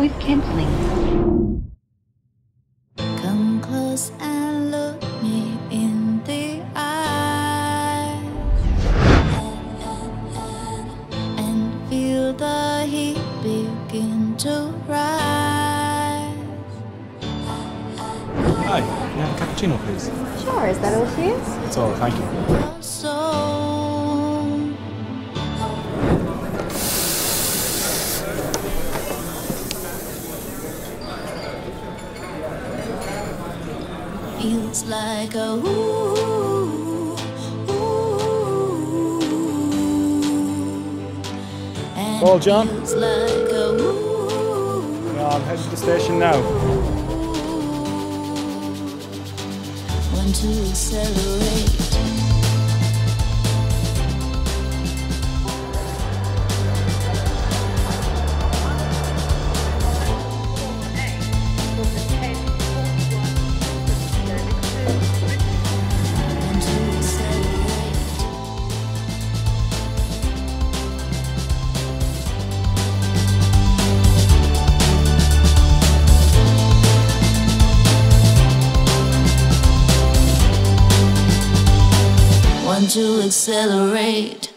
noise cancelling. Come close and look me in the eye. and feel the heat begin to rise. Hi, can I have a cappuccino, please? Sure, is that all she is? It's all, thank you. Feels like a ooh, ooh, and Call, John. Feels like a ooh, No, I'm heading to the station now. want to accelerate. To accelerate.